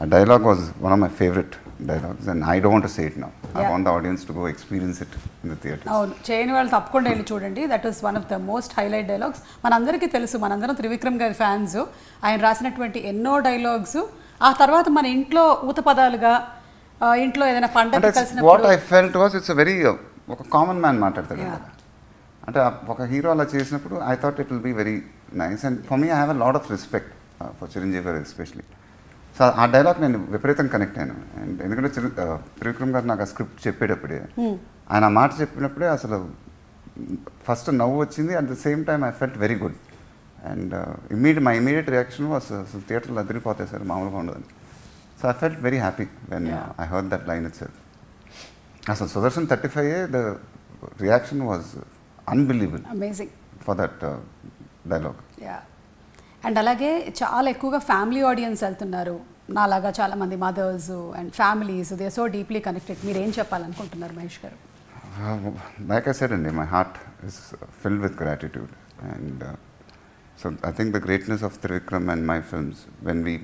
ఆ dialogue was one of my favourite dialogues and I don't say it now I. Want the audience to go experience it in the theatre అవును. చేయని వాళ్ళు తప్పకుండా వెళ్ళి చూడండి. That is one of the most highlight dialogues మనందరికీ తెలుసు మనందరం త్రివిక్రమ్ గారి ఫ్యాన్స్ ఆయన రాసినటువంటి ఎన్నో డైలాగ్స్ ఆ తర్వాత మన ఇంట్లో ఊత పదాలుగా ఇంట్లో ఏదైనా అంటే what I felt was it's very ఒక కామన్ మ్యాన్ మాట్లాడతాడు. కదా. అంటే ఒక హీరో అలా చేసినప్పుడు I thought it will be very nice and for me I have a lot of respect for Chiranjeevi garu especially so ఆ డైలాగ్ నేను విపరీతంగా కనెక్ట్ అయ్యాను. అండ్ ఎందుకంటే త్రివిక్రమ్ గారు నాకు ఆ స్క్రిప్ట్ చెప్పేటప్పుడే ఆయన ఆ మాట చెప్పినప్పుడే అసలు ఫస్ట్ నవ్వు వచ్చింది. At the same time I felt very good and immediate my immediate reaction అసలు థియేటర్లో అదిరిపోతాయి సార్ మామూలుగా ఉండదని. So I felt very happy when. I heard that line itself అసలు Sudarshan thirty five the reaction was unbelievable amazing for that dialogue yeah and అలాగే చాలా ఎక్కువగా family audience వెళ్తున్నారు. నాలాగా చాలా మంది mothers and families they so deeply connected మీరు ఏం చెప్పాలనుకుంటున్నారు Mahesh garu? Like I said అండి my heart is filled with gratitude and so I think the greatness of Trivikram and my films when we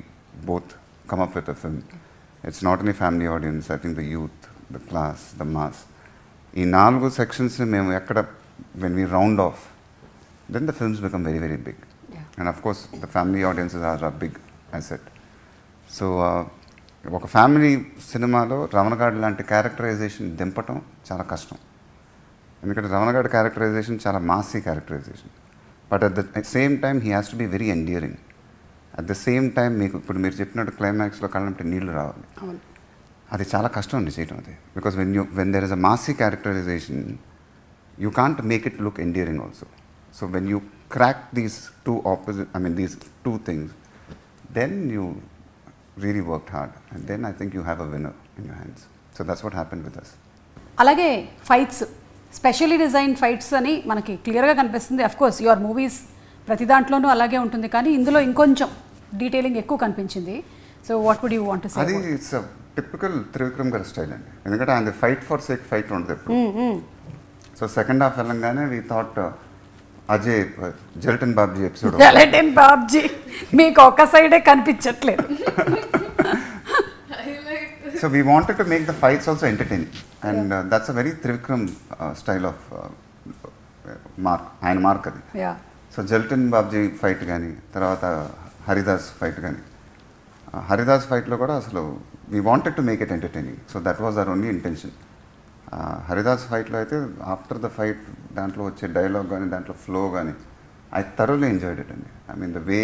both come up with a film it's not any family audience I think the youth the class the mass ఈ నాలుగు sections మేము ఎక్కడ when we round of then the films become very very big. And of course the family audiences are a big asset so ఒక family సినిమాలో రమణగాడ్ లాంటి characterisation దింపటం చాలా కష్టం. ఎందుకంటే రమణగాడ్ క్యారెక్టరైజేషన్ చాలా massy characterization. But at the same time he has to be very endearing at the same time మీకు ఇప్పుడు మీరు చెప్పినట్టు క్లైమాక్స్లో కళ్ళంటే నీళ్ళు రావాలి. అది చాలా కష్టం అండి చేయటం అది. Because when you when there is a massy characterization you can't make it look endearing also. So when you crack these two opposite I mean these two things then you really work hard and then I think you have a winner in you hands so that's what happen with us అలాగే fights specially design fights అని మనకి క్లియర్గా కనిపిస్తుంది. Of course your movies ప్రతి దాంట్లోనూ అలాగే ఉంటుంది. కానీ ఇందులో ఇంకొంచెం డీటెయిలింగ్ ఎక్కువ కనిపించింది. So what would you want అది ఇట్స్ టిపికల్ త్రివిక్రమ్ గారి స్టైల్ అండి. ఎందుకంటే ఆయన ఫైట్ ఫర్ సేక్ ఫైట్ ఉండదు ఎప్పుడు. సో సెకండ్ హాఫ్ వెళ్ళంగానే we thought Ajay జెల్టన్ Babji episode ఎలటెన్ బాబ్జీ మీకు ఒక సైడే కనిపించట్లేదు. So we wanted to make the fights also entertaining, and uh, that's a very Trivikram uh, style of uh, mark ఆయన మార్క్ అది. సో జల్టన్ బాబ్జీ ఫైట్ కానీ తర్వాత హరిదాస్ ఫైట్ కానీ హరిదాస్ ఫైట్లో కూడా అసలు we wanted to make it entertaining so that was our only intention Haridas ఫైట్లో అయితే ఆఫ్టర్ ద ఫైట్ దాంట్లో వచ్చే డైలాగ్ కానీ దాంట్లో ఫ్లో కానీ ఐ థరోలీ ఎంజాయ్డ్ ఇట్ అండి. I mean the way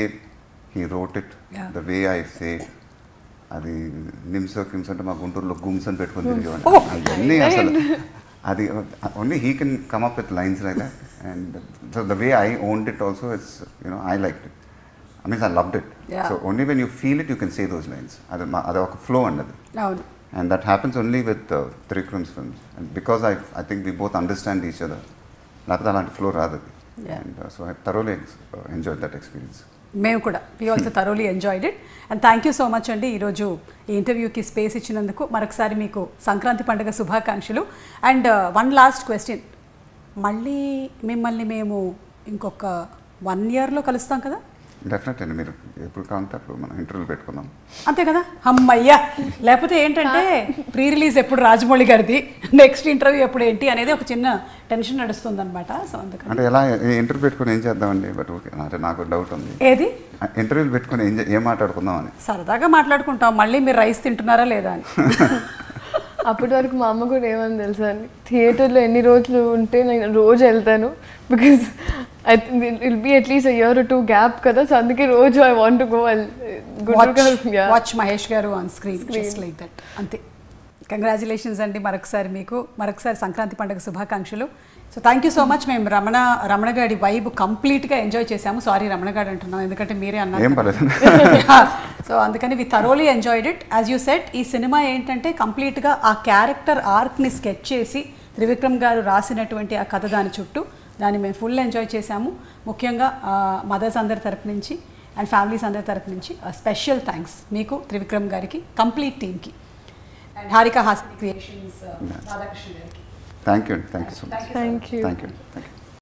he wrote it. The way I say అది నిమ్స్ కిమ్స్ అంటే మా గుంటూరులో గుమ్స్ అని పెట్టుకొని తిరిగేవాడిని. Oh. అవన్నీ అసలు అది only he can come up with lines like that and so the way I owned it also it's you know I like it I means I loved it. So only when you feel it you can say those lines అది మా- అది ఒక flow అండి అది అవును and that happens only with Trivikram's films and because I I think we both understand each other లేకపోతే అలాంటి flow రాదు అది. And so I thoroughly enjoy that experience మేము కూడా. We also thoroughly enjoyed it and thank you so much అండి ఈరోజు ఈ ఇంటర్వ్యూకి స్పేస్ ఇచ్చినందుకు. మరొకసారి మీకు సంక్రాంతి పండుగ శుభాకాంక్షలు. అండ్ వన్ లాస్ట్ క్వశ్చన్ మళ్ళీ మిమ్మల్ని మేము ఇంకొక వన్ ఇయర్లో కలుస్తాం కదా? డెఫినెట్ అండి మీరు ఎప్పుడు కావాలంటే అప్పుడు మనం ఇంటర్వ్యూలు పెట్టుకుందాం. అంతే కదా? అమ్మయ్యా! లేకపోతే ఏంటంటే ప్రీ రిలీజ్ ఎప్పుడు రాజమౌళి గారిది నెక్స్ట్ ఇంటర్వ్యూ ఎప్పుడు ఏంటి అనేది ఒక చిన్న టెన్షన్ నడుస్తుంది అనమాట సో అందుకని. అంటే ఎలా ఇంటర్వ్యూ పెట్టుకొని ఏం చేద్దామండి? బట్ ఓకే అంటే నాకు డౌట్ ఉంది. ఏది? ఇంటర్వ్యూలు పెట్టుకొని ఏం చే- ఏం మాట్లాడుకుందాం అని. సరదాగా మాట్లాడుకుంటాం. మళ్ళీ మీరు రైస్ తింటున్నారా లేదా అని. అప్పటి వరకు మా అమ్మ కూడా ఏమని తెలుసా అండి? థియేటర్లో ఎన్ని రోజులు ఉంటే నేను రోజు వెళ్తాను. Because I will be at least year two gap కదా సో అందుకే రోజు I want go watch Mahesh garu on screen just like that అంతే. కంగ్రాచులేషన్స్ అండి మరొకసారి మీకు. మరొకసారి సంక్రాంతి పండుగ శుభాకాంక్షలు. So thank you so much మేము రమణ రమణగాడి వైబ్ కంప్లీట్గా ఎంజాయ్ చేశాము. సారీ రమణగాడు అంటున్నాం. ఎందుకంటే మీరే అన్నారు సో అందుకని we thoroughly enjoyed it as you set ఈ సినిమా ఏంటంటే కంప్లీట్గా ఆ క్యారెక్టర్ ఆర్క్ని స్కెచ్ చేసి త్రివిక్రమ్ గారు రాసినటువంటి ఆ కథ దాని చుట్టూ దాన్ని మేము ఫుల్ ఎంజాయ్ చేశాము. ముఖ్యంగా మదర్స్ అందరి తరపు నుంచి అండ్ ఫ్యామిలీస్ అందరి తరపు నుంచి స్పెషల్ థ్యాంక్స్ మీకు త్రివిక్రమ్ గారికి కంప్లీట్ టీమ్కి. అండ్ హారిక హాస్య క్రియేషన్స్ రాధాకృష్ణ గారికి. థ్యాంక్ యూ అండి thank you so much thank you thank you thank you